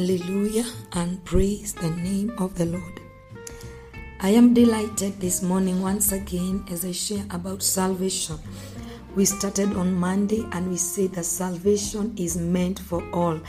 Hallelujah and praise the name of the Lord. I am delighted this morning once again as I share about salvation. We started on Monday and we say that salvation is meant for all,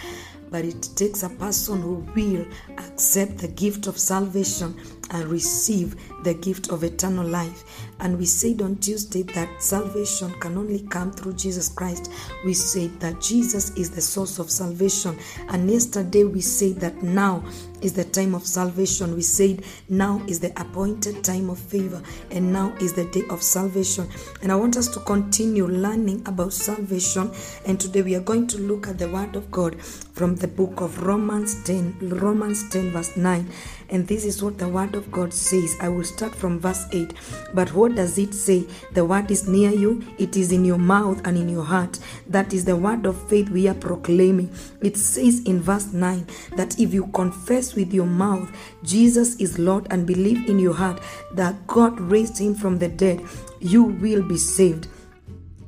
but it takes a person who will accept the gift of salvation and receive the gift of eternal life. And we said on Tuesday that salvation can only come through Jesus Christ. We said that Jesus is the source of salvation. And yesterday we said that now is the time of salvation. We said now is the appointed time of favor, and now is the day of salvation. And I want us to continue learning about salvation. And today we are going to look at the Word of God from the book of Romans 10, Romans 10, verse 9. And this is what the Word of God says. I will start from verse 8. But what does it say? The Word is near you, it is in your mouth and in your heart. That is the Word of faith we are proclaiming. It says in verse 9 that if you confess with your mouth Jesus is Lord and believe in your heart that God raised him from the dead, you will be saved.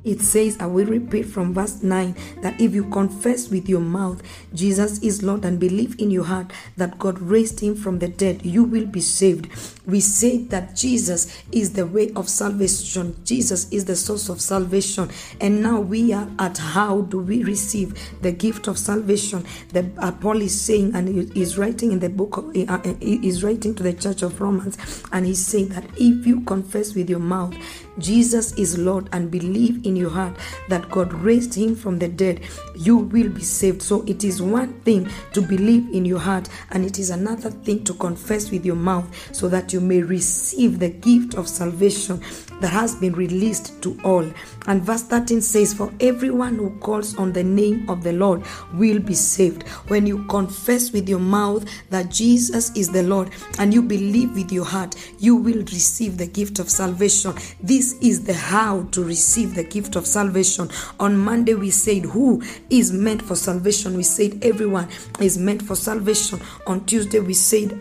It says, I will repeat from verse 9 that if you confess with your mouth Jesus is Lord and believe in your heart that God raised him from the dead, you will be saved. We say that Jesus is the way of salvation, Jesus is the source of salvation. And now we are at how do we receive the gift of salvation? The uh, Paul is saying, and is writing in the book, of, uh, uh, is writing to the church of Romans, and he's saying that if you confess with your mouth Jesus is Lord and believe in your heart that God raised him from the dead, you will be saved. So it is one thing to believe in your heart, and it is another thing to confess with your mouth so that you may receive the gift of salvation that has been released to all. And verse 13 says, For everyone who calls on the name of the Lord will be saved. When you confess with your mouth that Jesus is the Lord and you believe with your heart, you will receive the gift of salvation. This is the how to receive the gift of salvation. On Monday, we said, Who is meant for salvation? We said, Everyone is meant for salvation. On Tuesday, we said,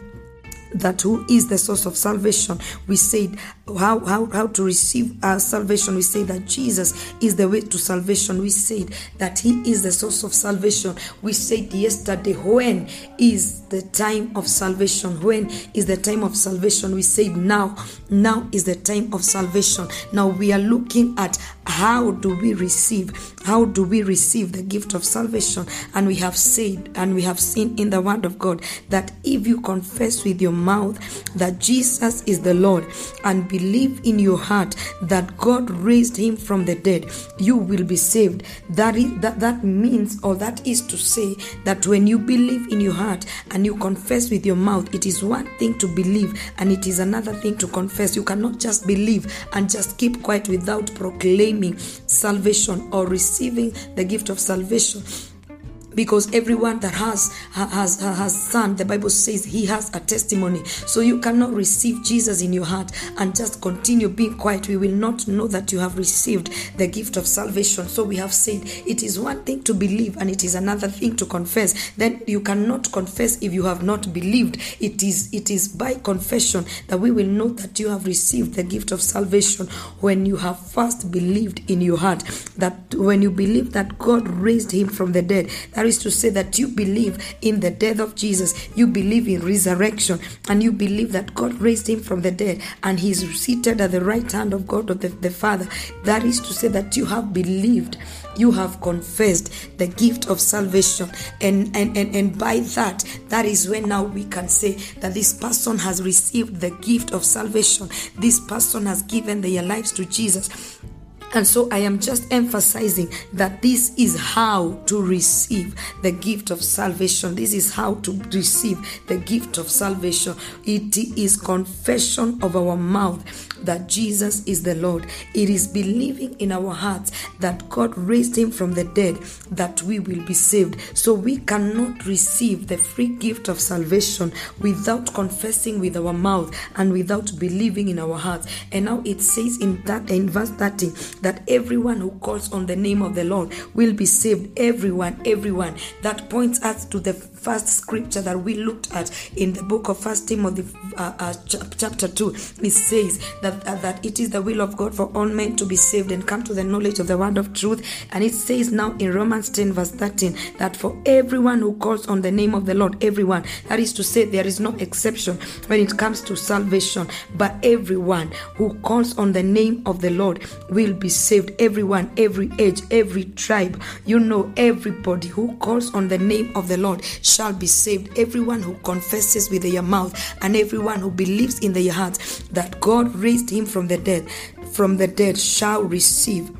that who is the source of salvation. We said how how, how to receive our salvation we say that jesus is the way to salvation. We said that he is the source of salvation. We said yesterday when is the time of salvation? When is the time of salvation? We said now now is the time of salvation. Now we are looking at how do we receive how do we receive the gift of salvation? And we have said and we have seen in the word of god that if you confess with your mouth that jesus is the lord and believe in your heart that god raised him from the dead you will be saved. That is that that means or that is to say that when you believe in your heart and you confess with your mouth it is one thing to believe and it is another thing to confess. You cannot just believe and just keep quiet without proclaiming salvation or receiving the gift of salvation because everyone that has has has son the bible says he has a testimony. So you cannot receive jesus in your heart and just continue being quiet. We will not know that you have received the gift of salvation. So we have said it is one thing to believe and it is another thing to confess. Then you cannot confess if you have not believed. It is it is by confession that we will know that you have received the gift of salvation when you have first believed in your heart. That when you believe that god raised him from the dead that is to say that you believe in the death of Jesus, you believe in resurrection, and you believe that God raised him from the dead and he's seated at the right hand of God of the, the Father. That is to say that you have believed, you have confessed the gift of salvation, and and and, and by that, that is when now we can say that this person has received the gift of salvation. This person has given their lives to Jesus. And so I am just emphasizing that this is how to receive the gift of salvation. This is how to receive the gift of salvation. It is confession of our mouth that Jesus is the Lord. It is believing in our hearts that God raised him from the dead that we will be saved. So we cannot receive the free gift of salvation without confessing with our mouth and without believing in our hearts. And now it says in that in verse 30 that everyone who calls on the name of the Lord will be saved. Everyone, everyone. That points us to the first scripture that we looked at in the book of First Timothy, uh, uh, chapter two. It says that uh, that it is the will of God for all men to be saved and come to the knowledge of the word of truth. And it says now in Romans 10, verse 13, that for everyone who calls on the name of the Lord, everyone, that is to say, there is no exception when it comes to salvation, but everyone who calls on the name of the Lord will be saved. Everyone, every age, every tribe, you know, everybody who calls on the name of the Lord shall be saved. Everyone who confesses with their mouth and everyone who believes in their heart that God raised him from the dead, from the dead shall receive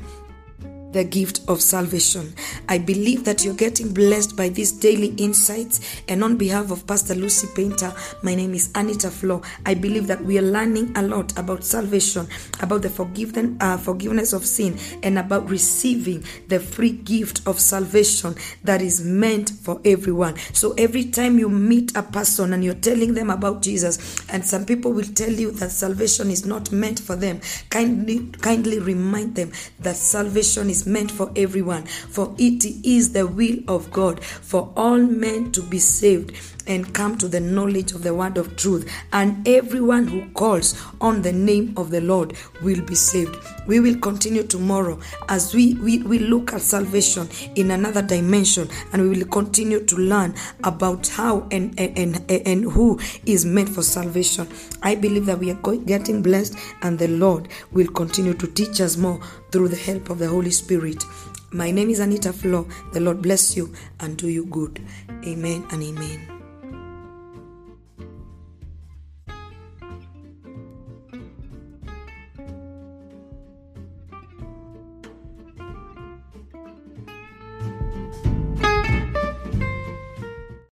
the gift of salvation. I believe that you're getting blessed by these daily insights. And on behalf of Pastor Lucy Paynter, my name is Anita Flo. I believe that we are learning a lot about salvation, about the forgiven, uh, forgiveness of sin, and about receiving the free gift of salvation that is meant for everyone. So every time you meet a person and you're telling them about Jesus, and some people will tell you that salvation is not meant for them, kindly, kindly remind them that salvation is meant for everyone, for it is the will of God for all men to be saved and come to the knowledge of the word of truth. And everyone who calls on the name of the Lord will be saved. We will continue tomorrow as we, we, we look at salvation in another dimension and we will continue to learn about how and, and, and, and who is meant for salvation. I believe that we are getting blessed and the Lord will continue to teach us more through the help of the Holy Spirit. My name is Anita Flo. The Lord bless you and do you good. Amen and amen.